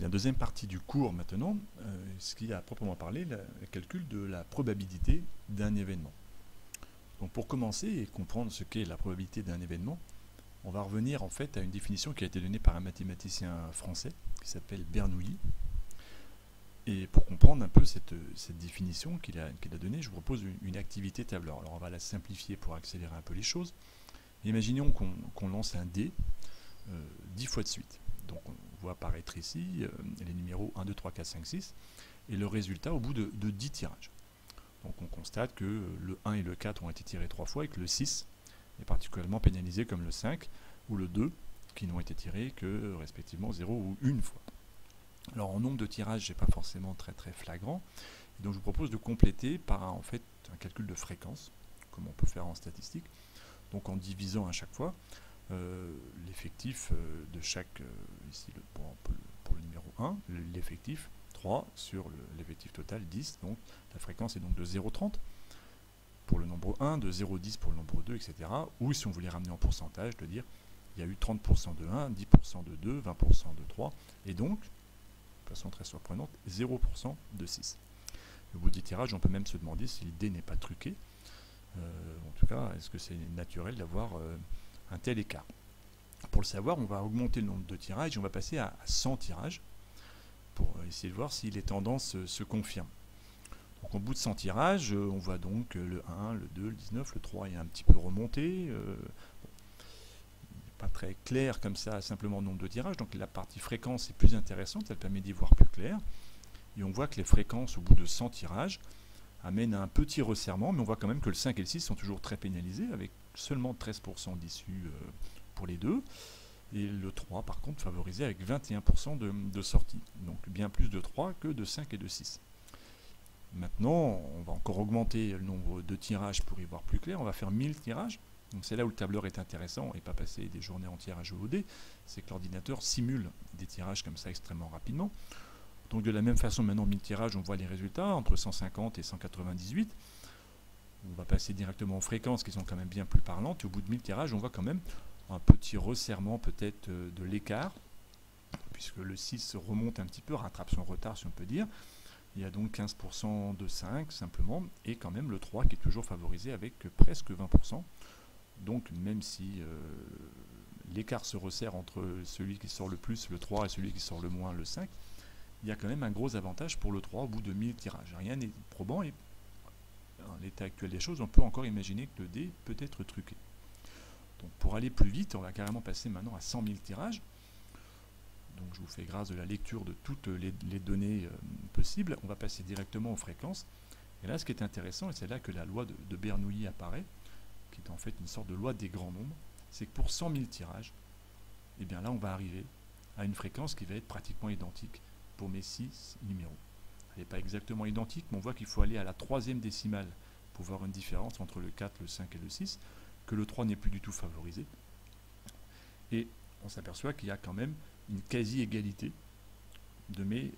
La deuxième partie du cours maintenant, euh, ce qui est à proprement parler le calcul de la probabilité d'un événement. Donc pour commencer et comprendre ce qu'est la probabilité d'un événement, on va revenir en fait à une définition qui a été donnée par un mathématicien français qui s'appelle Bernoulli. Et pour comprendre un peu cette, définition qu'il a, donnée, je vous propose une, activité tableur. Alors on va la simplifier pour accélérer un peu les choses. Imaginons qu'on lance un dé euh, 10 fois de suite. Donc on voit apparaître ici euh, les numéros 1, 2, 3, 4, 5, 6 et le résultat au bout de, de 10 tirages. Donc on constate que le 1 et le 4 ont été tirés 3 fois et que le 6 est particulièrement pénalisé comme le 5 ou le 2 qui n'ont été tirés que respectivement 0 ou une fois. Alors en nombre de tirages, ce n'est pas forcément très très flagrant. donc je vous propose de compléter par un, fait un calcul de fréquence, comme on peut faire en statistique. Donc en divisant à chaque fois euh, l'effectif euh, de chaque, euh, ici pour, le numéro 1, l'effectif 3 sur l'effectif total 10, donc la fréquence est donc de 0,30 pour le nombre 1, de 0,10 pour le nombre 2, etc. Ou si on voulait ramener en pourcentage, de dire il y a eu 30% de 1, 10% de 2, 20% de 3, et donc, de façon très surprenante, 0% de 6. Au bout du tirage, on peut même se demander si l'idée n'est pas truquée. en tout cas, est-ce que c'est naturel d'avoir un tel écart. Pour le savoir, on va augmenter le nombre de tirages on va passer à 100 tirages pour essayer de voir si les tendances se confirment. Donc, au bout de 100 tirages, euh, on voit donc le 1, le 2, le 19, le 3 est un petit peu remonté. Euh, pas très clair comme ça, simplement le nombre de tirages. Donc la partie fréquence est plus intéressante, elle permet d'y voir plus clair. Et on voit que les fréquences au bout de 100 tirages amènent à un petit resserrement, mais on voit quand même que le 5 et le 6 sont toujours très pénalisés, avec seulement 13% d'issues euh, pour les deux. Et le 3, par contre, favorisé avec 21% de, sorties. Donc bien plus de 3 que de 5 et de 6. Maintenant, on va encore augmenter le nombre de tirages pour y voir plus clair. On va faire 1000 tirages. Donc c'est là où le tableur est intéressant et pas passer des journées entières à jouer au dé. C'est que l'ordinateur simule des tirages comme ça extrêmement rapidement. Donc de la même façon, maintenant 1000 tirages, on voit les résultats entre 150 et 198 on va passer directement aux fréquences qui sont quand même bien plus parlantes. Au bout de 1000 tirages, on voit quand même un petit resserrement peut-être euh, de l'écart, puisque le 6 remonte un petit peu, rattrape son retard si on peut dire. Il y a donc 15% de 5 simplement, et quand même le 3 qui est toujours favorisé avec presque 20%. Donc même si euh, l'écart se resserre entre celui qui sort le plus, le 3, et celui qui sort le moins, le 5, il y a quand même un gros avantage pour le 3 au bout de 1000 tirages. Rien n'est probant et l'état actuel des choses, on peut encore imaginer que le dé peut être truqué. Donc pour aller plus vite, on va carrément passer maintenant à 100 000 tirages. Donc je vous fais grâce de la lecture de toutes les, données euh, possibles. On va passer directement aux fréquences. Et là, ce qui est intéressant, et c'est là que la loi de, Bernoulli apparaît, qui est en fait une sorte de loi des grands nombres, c'est que pour 100 000 tirages, eh bien là, on va arriver à une fréquence qui va être pratiquement identique pour mes 6 numéros n'est pas exactement identique, mais on voit qu'il faut aller à la troisième décimale voir une différence entre le 4, le 5 et le 6, que le 3 n'est plus du tout favorisé. Et on s'aperçoit qu'il y a quand même une quasi-égalité de mes,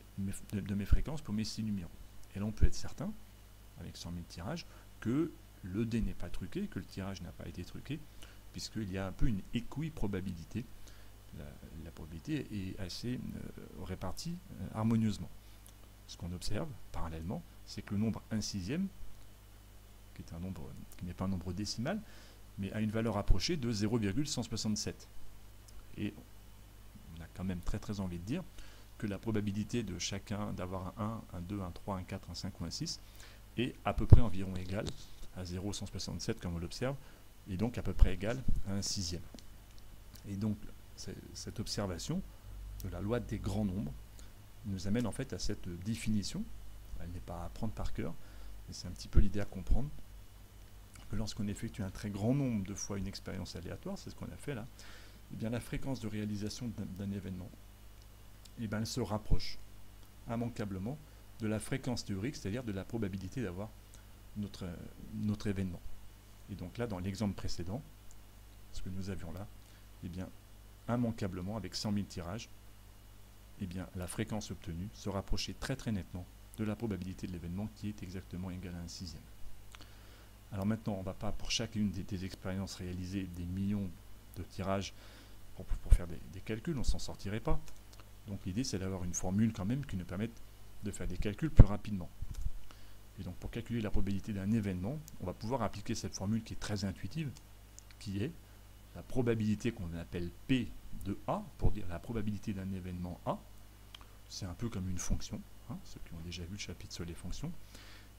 de, mes fréquences pour mes 6 numéros. Et là, on peut être certain, avec 100 000 tirages, que le dé n'est pas truqué, que le tirage n'a pas été truqué, puisqu'il y a un peu une équiprobabilité. La, la probabilité est assez euh, répartie euh, harmonieusement ce qu'on observe parallèlement, c'est que le nombre 1 sixième, qui est un nombre qui n'est pas un nombre décimal, mais a une valeur approchée de 0,167. Et on a quand même très très envie de dire que la probabilité de chacun d'avoir un 1, un 2, un 3, un 4, un 5 ou un 6 est à peu près environ égale à 0,167 comme on l'observe, et donc à peu près égale à un sixième. Et donc cette observation de la loi des grands nombres nous amène en fait à cette définition. Elle n'est pas à prendre par cœur, c'est un petit peu l'idée à comprendre. Que lorsqu'on effectue un très grand nombre de fois une expérience aléatoire, c'est ce qu'on a fait là, eh bien la fréquence de réalisation d'un événement, eh bien, elle se rapproche immanquablement de la fréquence théorique, c'est-à-dire de la probabilité d'avoir notre, événement. Et donc là, dans l'exemple précédent, ce que nous avions là, eh bien, immanquablement, avec 100 000 tirages, bien, la fréquence obtenue se rapprochait très très nettement de la probabilité de l'événement qui est exactement égale à un sixième. Alors maintenant, on ne va pas pour chacune des, expériences réaliser des millions de tirages pour, faire des, calculs, on ne s'en sortirait pas. Donc l'idée c'est d'avoir une formule quand même qui nous permette de faire des calculs plus rapidement. Et donc pour calculer la probabilité d'un événement, on va pouvoir appliquer cette formule qui est très intuitive, qui est la probabilité qu'on appelle P de A, pour dire la probabilité d'un événement A. C'est un peu comme une fonction, hein, ceux qui ont déjà vu le chapitre sur les fonctions.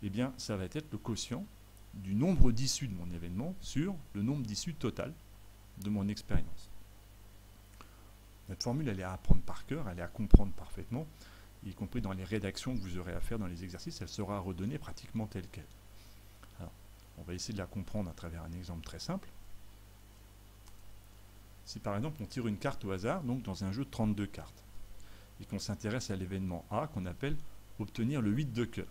Eh bien, ça va être le quotient du nombre d'issues de mon événement sur le nombre d'issues total de mon expérience. Cette formule, elle est à apprendre par cœur, elle est à comprendre parfaitement, y compris dans les rédactions que vous aurez à faire dans les exercices, elle sera redonnée pratiquement telle qu'elle. On va essayer de la comprendre à travers un exemple très simple. Si par exemple on tire une carte au hasard, donc dans un jeu de 32 cartes, et qu'on s'intéresse à l'événement A qu'on appelle obtenir le 8 de cœur.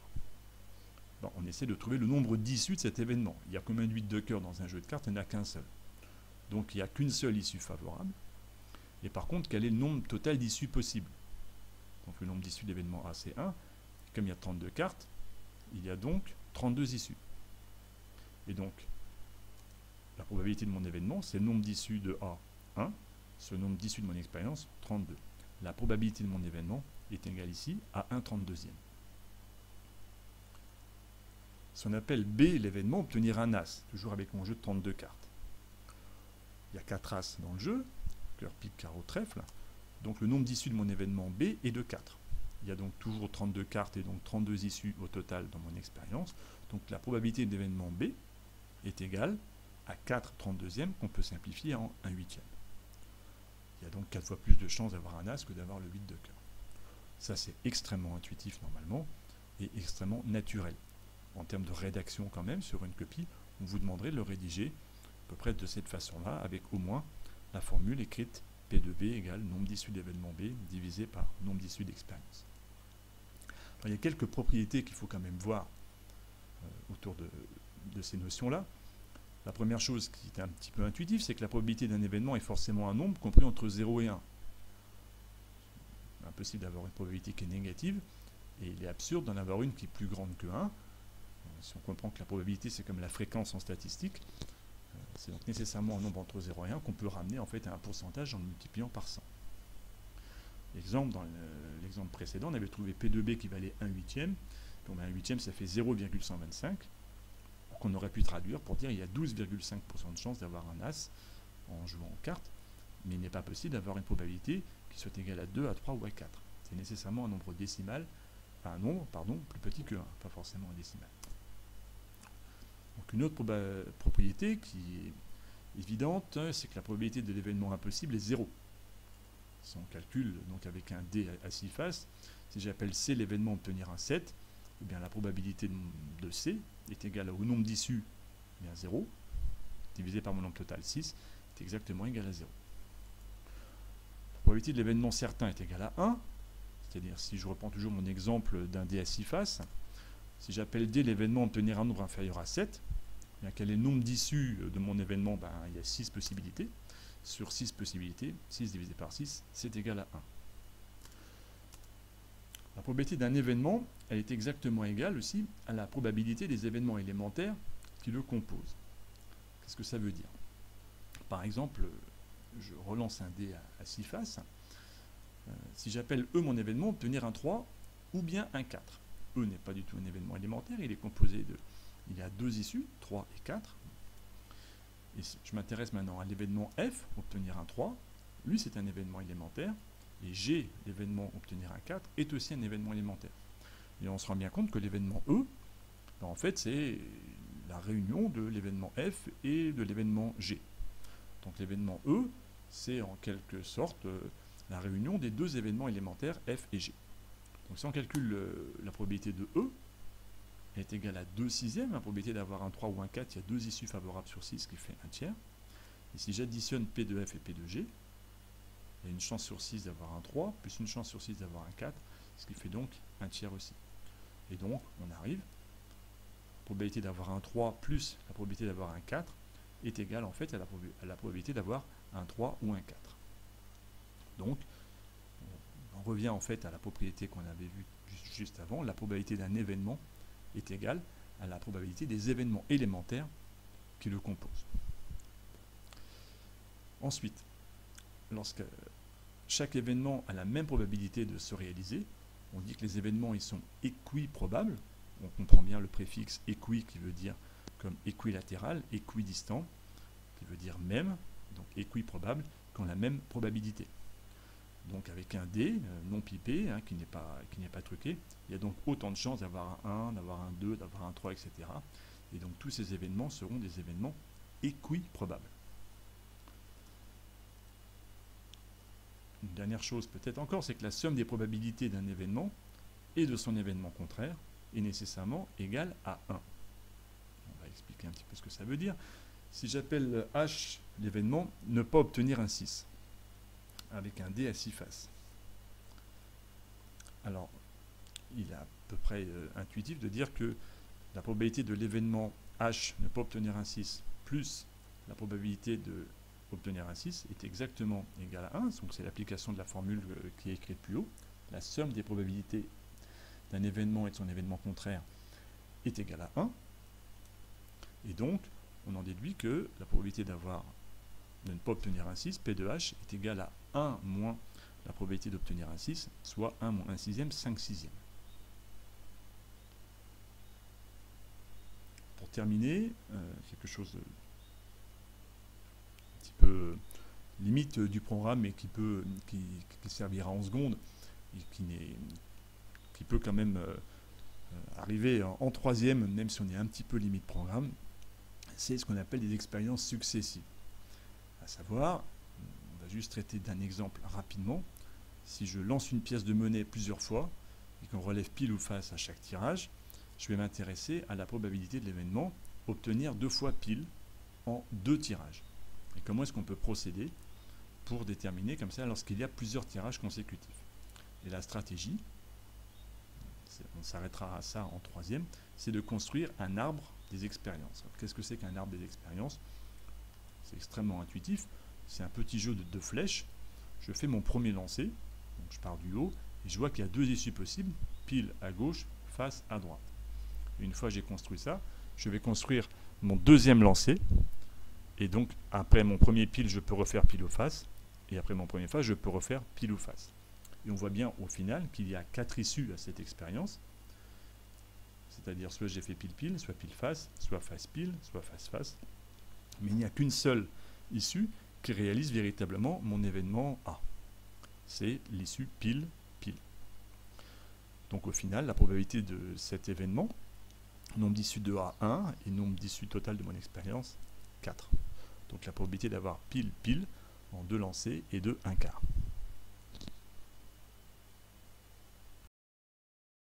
on essaie de trouver le nombre d'issues de cet événement. Il y a combien de 8 de cœur dans un jeu de cartes Il n'y en a qu'un seul. Donc il n'y a qu'une seule issue favorable. Et par contre, quel est le nombre total d'issues possibles? Donc le nombre d'issues d'événement A, c'est 1. Comme il y a 32 cartes, il y a donc 32 issues. Et donc, la probabilité de mon événement, c'est le nombre d'issues de A, 1, ce nombre d'issues de mon expérience, 32. La probabilité de mon événement est égale ici à 1 32e. Si on appelle B l'événement, obtenir un As, toujours avec mon jeu de 32 cartes. Il y a 4 As dans le jeu, pique, carreau, trèfle. Donc le nombre d'issues de mon événement B est de 4. Il y a donc toujours 32 cartes et donc 32 issues au total dans mon expérience. Donc la probabilité d'événement B est égale à 4 32e qu'on peut simplifier en 1 huitième. Il y a donc 4 fois plus de chances d'avoir un As que d'avoir le 8 de cœur. Ça c'est extrêmement intuitif normalement et extrêmement naturel. En termes de rédaction quand même, sur une copie, on vous demanderait de le rédiger à peu près de cette façon-là, avec au moins la formule écrite P de B égale nombre d'issues d'événement B divisé par nombre d'issues d'expérience. Il y a quelques propriétés qu'il faut quand même voir euh, autour de, ces notions-là. La première chose qui est un petit peu intuitive, c'est que la probabilité d'un événement est forcément un nombre compris entre 0 et 1. Impossible d'avoir une probabilité qui est négative, et il est absurde d'en avoir une qui est plus grande que 1. Si on comprend que la probabilité, c'est comme la fréquence en statistique, c'est donc nécessairement un nombre entre 0 et 1 qu'on peut ramener en fait à un pourcentage en le multipliant par 100. Exemple, dans l'exemple précédent, on avait trouvé P 2 B qui valait 1 huitième. Donc 1 huitième, ça fait 0,125. Qu'on aurait pu traduire pour dire qu'il y a 12,5% de chance d'avoir un As en jouant aux cartes. Mais il n'est pas possible d'avoir une probabilité qui soit égale à 2, à 3 ou à 4. C'est nécessairement un nombre décimal, un nombre, pardon, plus petit que 1, pas forcément un décimal. Donc une autre propriété qui est évidente, c'est que la probabilité de l'événement impossible est zéro. Si on calcule donc avec un D à 6 faces, si j'appelle C l'événement obtenir un 7, eh la probabilité de C est égale au nombre d'issues, eh bien 0, divisé par mon nombre total 6, est exactement égal à 0. La probabilité de l'événement certain est égale à 1, c'est-à-dire si je reprends toujours mon exemple d'un D à 6 faces, si j'appelle D l'événement obtenir un nombre inférieur à 7, bien, quel est le nombre d'issues de mon événement? Ben, Il y a 6 possibilités. Sur 6 possibilités, 6 divisé par 6, c'est égal à 1. La probabilité d'un événement, elle est exactement égale aussi à la probabilité des événements élémentaires qui le composent. Qu'est-ce que ça veut dire? Par exemple, je relance un dé à 6 faces. Euh, si j'appelle E mon événement, obtenir un 3 ou bien un 4. E n'est pas du tout un événement élémentaire, il est composé de... Il y a deux issues, 3 et 4. Et je m'intéresse maintenant à l'événement F, obtenir un 3. Lui, c'est un événement élémentaire. Et G, l'événement obtenir un 4, est aussi un événement élémentaire. Et on se rend bien compte que l'événement E, ben, en fait, c'est la réunion de l'événement F et de l'événement G. Donc l'événement E, c'est en quelque sorte euh, la réunion des deux événements élémentaires F et G. Donc si on calcule la probabilité de E, elle est égale à 2 sixièmes. La probabilité d'avoir un 3 ou un 4, il y a deux issues favorables sur 6, ce qui fait un tiers. Et si j'additionne P de F et P de G, il y a une chance sur 6 d'avoir un 3, plus une chance sur 6 d'avoir un 4, ce qui fait donc un tiers aussi. Et donc, on arrive, la probabilité d'avoir un 3 plus la probabilité d'avoir un 4 est égale en fait à la, à la probabilité d'avoir un 3 ou un 4. Donc, on revient en fait à la propriété qu'on avait vue juste avant, la probabilité d'un événement est égale à la probabilité des événements élémentaires qui le composent. Ensuite, lorsque chaque événement a la même probabilité de se réaliser. On dit que les événements ils sont équiprobables. On comprend bien le préfixe équi qui veut dire comme équilatéral, équidistant, qui veut dire même, donc équiprobable, qui ont la même probabilité. Donc avec un D euh, non pipé, hein, qui n'est pas, pas truqué, il y a donc autant de chances d'avoir un 1, d'avoir un 2, d'avoir un 3, etc. Et donc tous ces événements seront des événements équiprobables. Une dernière chose peut-être encore, c'est que la somme des probabilités d'un événement et de son événement contraire est nécessairement égale à 1. On va expliquer un petit peu ce que ça veut dire. Si j'appelle H l'événement, ne pas obtenir un 6, avec un D à 6 faces. Alors, il est à peu près euh, intuitif de dire que la probabilité de l'événement H ne pas obtenir un 6 plus la probabilité de obtenir un 6 est exactement égal à 1, donc c'est l'application de la formule euh, qui est écrite plus haut. La somme des probabilités d'un événement et de son événement contraire est égale à 1. Et donc, on en déduit que la probabilité d'avoir de ne pas obtenir un 6, P de H, est égale à 1 moins la probabilité d'obtenir un 6, soit 1 moins 1 sixième, 5 sixièmes. Pour terminer, euh, quelque chose de limite du programme, mais qui peut qui, servira en seconde et qui, qui peut quand même euh, arriver en, troisième, même si on est un petit peu limite programme, c'est ce qu'on appelle des expériences successives. À savoir, on va juste traiter d'un exemple rapidement. Si je lance une pièce de monnaie plusieurs fois et qu'on relève pile ou face à chaque tirage, je vais m'intéresser à la probabilité de l'événement obtenir deux fois pile en deux tirages. Et comment est-ce qu'on peut procéder pour déterminer comme ça lorsqu'il y a plusieurs tirages consécutifs? Et la stratégie, on s'arrêtera à ça en troisième, c'est de construire un arbre des expériences. Qu'est-ce que c'est qu'un arbre des expériences? C'est extrêmement intuitif. C'est un petit jeu de deux flèches. Je fais mon premier lancer, donc je pars du haut, et je vois qu'il y a deux issues possibles, pile à gauche, face à droite. une fois j'ai construit ça, je vais construire mon deuxième lancer, et donc, après mon premier pile, je peux refaire pile ou face. Et après mon premier face, je peux refaire pile ou face. Et on voit bien au final qu'il y a quatre issues à cette expérience. C'est-à-dire soit j'ai fait pile-pile, soit pile-face, soit face-pile, soit face-face. Mais il n'y a qu'une seule issue qui réalise véritablement mon événement A. C'est l'issue pile-pile. Donc au final, la probabilité de cet événement, nombre d'issues de A 1 et nombre d'issues totales de mon expérience 4. Donc la probabilité d'avoir pile-pile en deux lancers est de 1 quart.